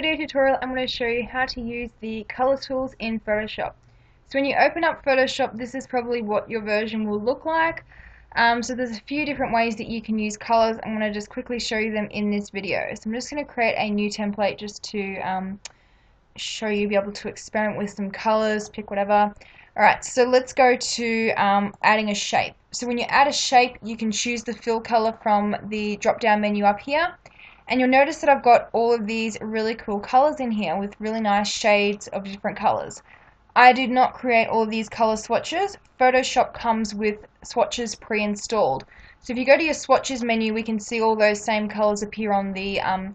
video tutorial I'm going to show you how to use the color tools in Photoshop. So when you open up Photoshop this is probably what your version will look like. Um, so there's a few different ways that you can use colors. I'm going to just quickly show you them in this video. So I'm just going to create a new template just to um, show you, be able to experiment with some colors, pick whatever. Alright, so let's go to um, adding a shape. So when you add a shape you can choose the fill color from the drop down menu up here and you'll notice that I've got all of these really cool colors in here with really nice shades of different colors. I did not create all these color swatches. Photoshop comes with swatches pre-installed. So if you go to your swatches menu, we can see all those same colors appear on the um,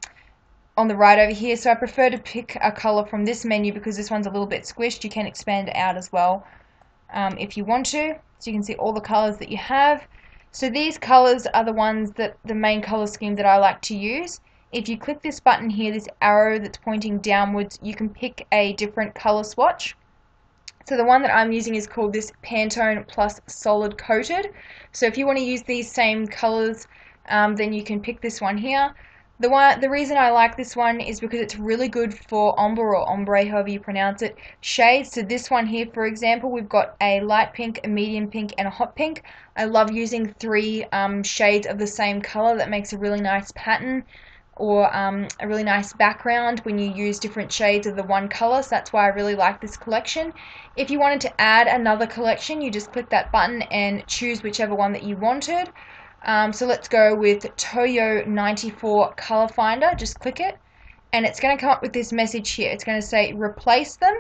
on the right over here. So I prefer to pick a color from this menu because this one's a little bit squished. You can expand it out as well um, if you want to. So you can see all the colors that you have. So these colors are the ones that the main color scheme that I like to use. If you click this button here, this arrow that's pointing downwards, you can pick a different color swatch. So the one that I'm using is called this Pantone Plus Solid Coated. So if you want to use these same colors, um, then you can pick this one here. The one, the reason I like this one is because it's really good for ombre or ombre, however you pronounce it, shades. So this one here, for example, we've got a light pink, a medium pink, and a hot pink. I love using three um, shades of the same color. That makes a really nice pattern or um, a really nice background when you use different shades of the one color. So that's why I really like this collection. If you wanted to add another collection, you just click that button and choose whichever one that you wanted. Um, so let's go with Toyo 94 Color Finder. Just click it and it's going to come up with this message here. It's going to say replace them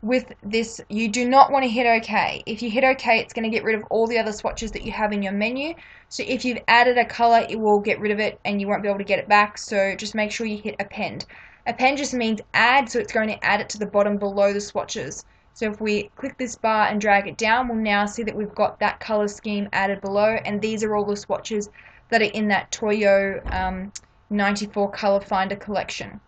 with this. You do not want to hit OK. If you hit OK, it's going to get rid of all the other swatches that you have in your menu. So if you've added a color, it will get rid of it and you won't be able to get it back. So just make sure you hit append. Append just means add, so it's going to add it to the bottom below the swatches. So if we click this bar and drag it down, we'll now see that we've got that color scheme added below, and these are all the swatches that are in that Toyo um, 94 color finder collection.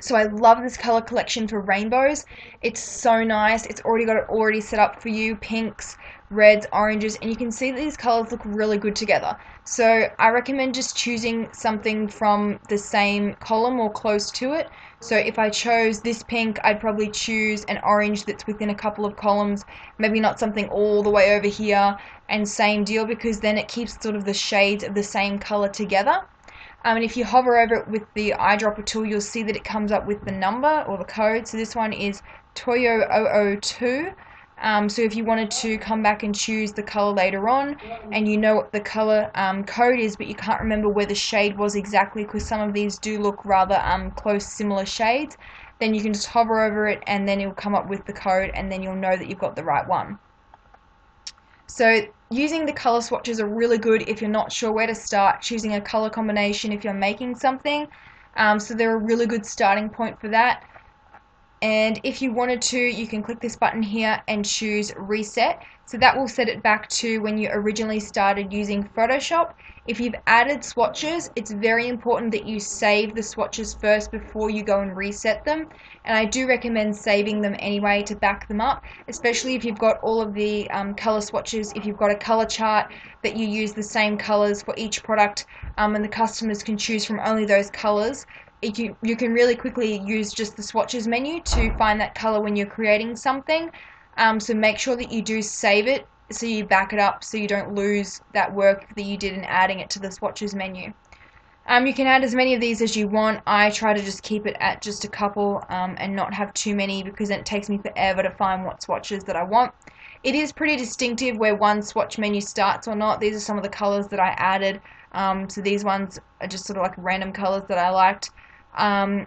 So I love this color collection for rainbows. It's so nice. It's already got it already set up for you. Pinks, reds, oranges, and you can see that these colors look really good together. So I recommend just choosing something from the same column or close to it. So if I chose this pink, I'd probably choose an orange that's within a couple of columns, maybe not something all the way over here, and same deal because then it keeps sort of the shades of the same color together. Um, and if you hover over it with the eyedropper tool, you'll see that it comes up with the number or the code. So this one is Toyo 002. Um, so if you wanted to come back and choose the color later on and you know what the color um, code is but you can't remember where the shade was exactly because some of these do look rather um, close similar shades then you can just hover over it and then it will come up with the code and then you'll know that you've got the right one. So using the color swatches are really good if you're not sure where to start choosing a color combination if you're making something um, so they're a really good starting point for that and if you wanted to you can click this button here and choose reset. So that will set it back to when you originally started using Photoshop. If you've added swatches it's very important that you save the swatches first before you go and reset them. And I do recommend saving them anyway to back them up especially if you've got all of the um, color swatches if you've got a color chart that you use the same colors for each product um, and the customers can choose from only those colors you, you can really quickly use just the swatches menu to find that color when you're creating something. Um, so make sure that you do save it so you back it up so you don't lose that work that you did in adding it to the swatches menu. Um, you can add as many of these as you want. I try to just keep it at just a couple um, and not have too many because it takes me forever to find what swatches that I want. It is pretty distinctive where one swatch menu starts or not. These are some of the colors that I added. Um, so these ones are just sort of like random colors that I liked. Um,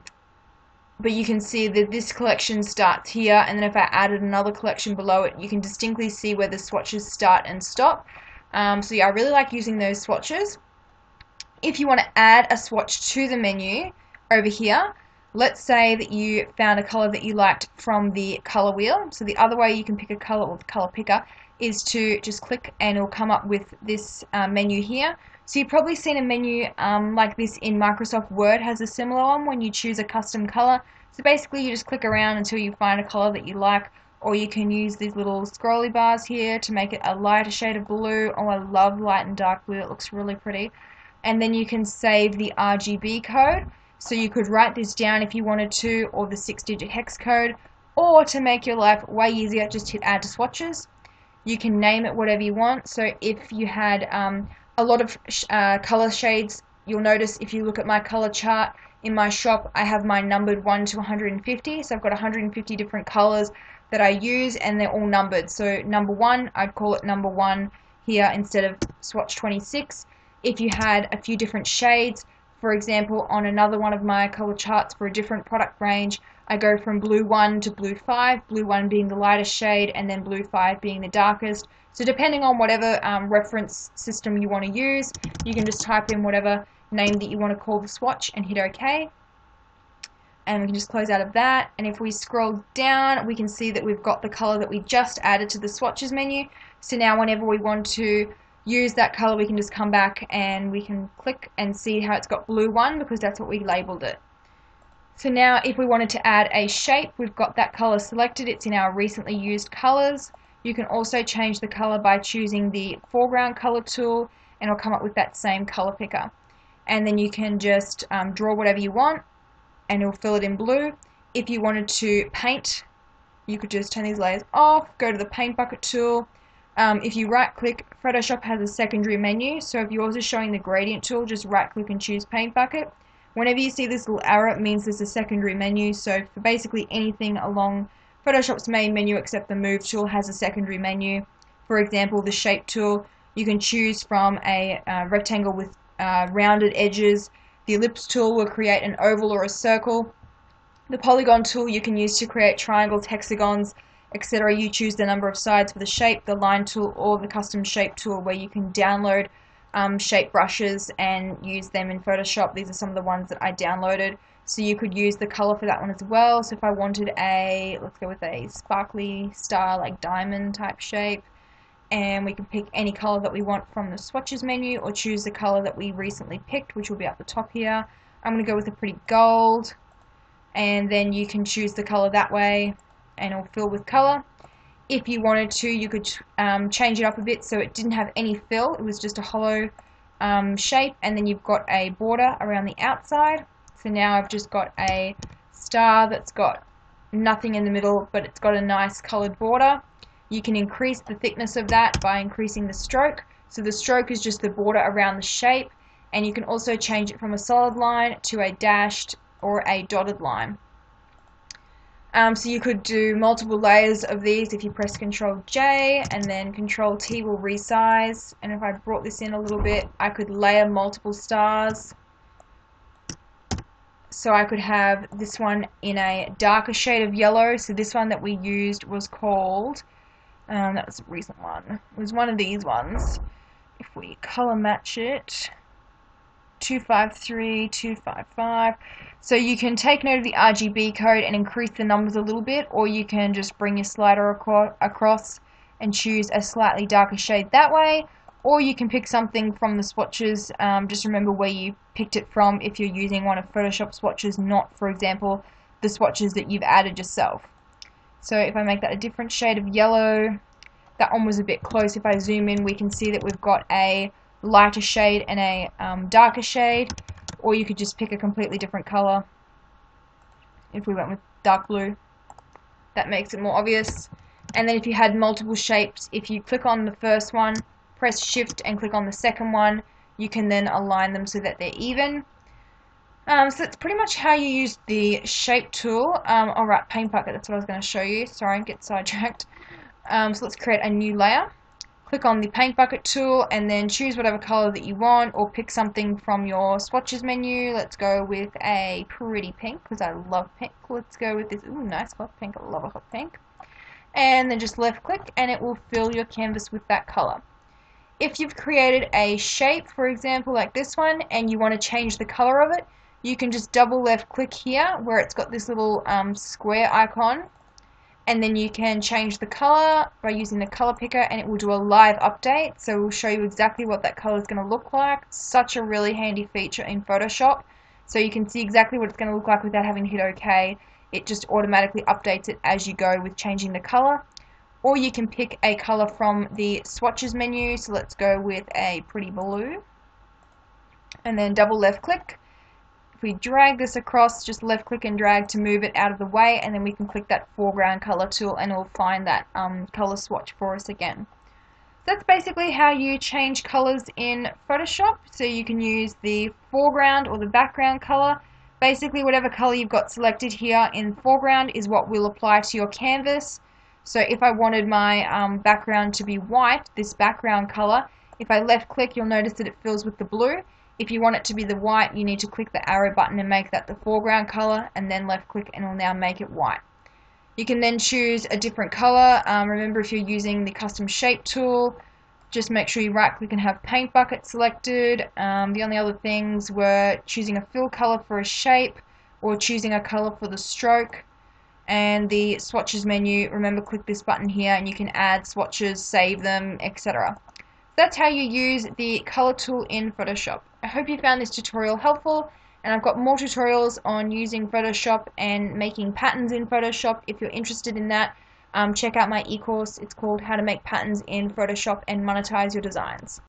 but you can see that this collection starts here and then if I added another collection below it you can distinctly see where the swatches start and stop. Um, so yeah I really like using those swatches. If you want to add a swatch to the menu over here let's say that you found a color that you liked from the color wheel. So the other way you can pick a color or the color picker is to just click and it'll come up with this uh, menu here so you've probably seen a menu um, like this in Microsoft Word has a similar one when you choose a custom color. So basically you just click around until you find a color that you like or you can use these little scrolly bars here to make it a lighter shade of blue. Oh, I love light and dark blue. It looks really pretty. And then you can save the RGB code. So you could write this down if you wanted to, or the six digit hex code, or to make your life way easier, just hit add to swatches. You can name it whatever you want. So if you had um, a lot of uh, color shades, you'll notice if you look at my color chart in my shop, I have mine numbered 1 to 150. So I've got 150 different colors that I use and they're all numbered. So number 1, I'd call it number 1 here instead of swatch 26. If you had a few different shades, for example, on another one of my color charts for a different product range, I go from blue 1 to blue 5, blue 1 being the lightest shade and then blue 5 being the darkest. So depending on whatever um, reference system you want to use, you can just type in whatever name that you want to call the swatch and hit OK. And we can just close out of that. And if we scroll down, we can see that we've got the color that we just added to the swatches menu. So now whenever we want to use that color we can just come back and we can click and see how it's got blue one because that's what we labeled it. So now if we wanted to add a shape we've got that color selected it's in our recently used colors. You can also change the color by choosing the foreground color tool and it'll come up with that same color picker. And then you can just um, draw whatever you want and it'll fill it in blue. If you wanted to paint you could just turn these layers off, go to the paint bucket tool um, if you right click, Photoshop has a secondary menu, so if yours is showing the gradient tool, just right click and choose paint bucket. Whenever you see this little arrow, it means there's a secondary menu, so for basically anything along Photoshop's main menu except the move tool has a secondary menu. For example, the shape tool, you can choose from a uh, rectangle with uh, rounded edges. The ellipse tool will create an oval or a circle. The polygon tool you can use to create triangles, hexagons, etc. You choose the number of sides for the shape, the line tool, or the custom shape tool where you can download um, shape brushes and use them in Photoshop. These are some of the ones that I downloaded. So you could use the color for that one as well. So if I wanted a, let's go with a sparkly star like diamond type shape, and we can pick any color that we want from the swatches menu or choose the color that we recently picked, which will be at the top here. I'm going to go with a pretty gold, and then you can choose the color that way and it'll fill with color. If you wanted to, you could um, change it up a bit so it didn't have any fill. It was just a hollow um, shape, and then you've got a border around the outside. So now I've just got a star that's got nothing in the middle, but it's got a nice colored border. You can increase the thickness of that by increasing the stroke. So the stroke is just the border around the shape, and you can also change it from a solid line to a dashed or a dotted line. Um, so you could do multiple layers of these. If you press Control J and then Control T will resize. And if I brought this in a little bit I could layer multiple stars. So I could have this one in a darker shade of yellow. So this one that we used was called um, that was a recent one it was one of these ones. If we color match it 253 255 so you can take note of the RGB code and increase the numbers a little bit, or you can just bring your slider across and choose a slightly darker shade that way, or you can pick something from the swatches. Um, just remember where you picked it from if you're using one of Photoshop swatches, not, for example, the swatches that you've added yourself. So if I make that a different shade of yellow, that one was a bit close. If I zoom in, we can see that we've got a lighter shade and a um, darker shade or you could just pick a completely different color. If we went with dark blue that makes it more obvious. And then if you had multiple shapes if you click on the first one press shift and click on the second one you can then align them so that they're even. Um, so that's pretty much how you use the shape tool. Um, alright paint bucket that's what I was going to show you. Sorry get sidetracked. Um, so let's create a new layer click on the paint bucket tool and then choose whatever color that you want or pick something from your swatches menu. Let's go with a pretty pink because I love pink. Let's go with this. Ooh nice hot pink. I love a hot pink. And then just left click and it will fill your canvas with that color. If you've created a shape for example like this one and you want to change the color of it you can just double left click here where it's got this little um, square icon and then you can change the color by using the color picker and it will do a live update. So we'll show you exactly what that color is going to look like. Such a really handy feature in Photoshop. So you can see exactly what it's going to look like without having to hit OK. It just automatically updates it as you go with changing the color. Or you can pick a color from the swatches menu. So let's go with a pretty blue. And then double left click if we drag this across, just left click and drag to move it out of the way, and then we can click that foreground color tool and it will find that um, color swatch for us again. So that's basically how you change colors in Photoshop. So you can use the foreground or the background color. Basically, whatever color you've got selected here in foreground is what will apply to your canvas. So if I wanted my um, background to be white, this background color, if I left click, you'll notice that it fills with the blue. If you want it to be the white, you need to click the arrow button and make that the foreground color, and then left click and it will now make it white. You can then choose a different color. Um, remember, if you're using the custom shape tool, just make sure you right click and have paint bucket selected. Um, the only other things were choosing a fill color for a shape or choosing a color for the stroke. And the swatches menu, remember click this button here and you can add swatches, save them, etc. That's how you use the color tool in Photoshop. I hope you found this tutorial helpful and I've got more tutorials on using Photoshop and making patterns in Photoshop if you're interested in that. Um, check out my e-course. It's called How to Make Patterns in Photoshop and Monetize Your Designs.